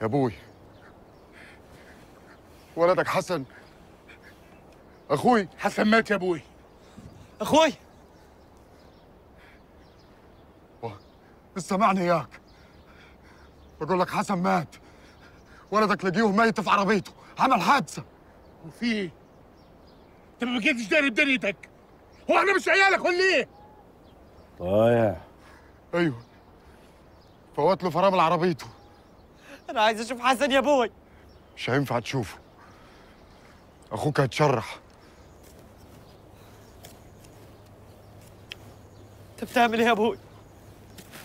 يا أبوي. ولدك حسن. أخوي. حسن مات يا أبوي. أخوي. لسه معني إياك. بقول لك حسن مات. ولدك لقيه ميت في عربيته. عمل حادثة. وفي. إيه؟ انت ما بقيتش داري بدنيتك. هو إحنا مش عيالك ولا إيه؟ طايع أيوه. فوت له فرامل عربيته. أنا عايز أشوف حسن يا أبوي مش هينفع تشوفه. أخوك هيتشرح. أنت بتعمل إيه يا أبوي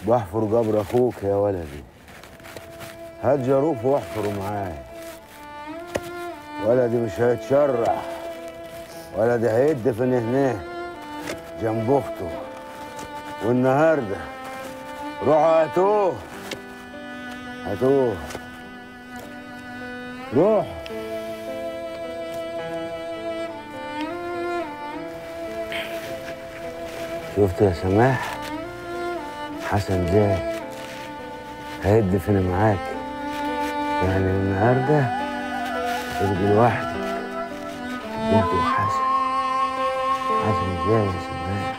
بحفر قبر أخوك يا ولدي. هات جاروف واحفره معاي ولدي مش هيتشرح. ولدي هيدفن هناك جنب أخته. والنهاردة روحوا هاتوه. هاتوه روح. شفت يا سماح؟ حسن جاي. هيدفن معاك؟ يعني النهارده تبقي لوحدك. انت وحسن. حسن جاي يا سماح.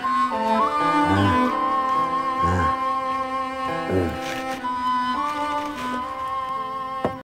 آه.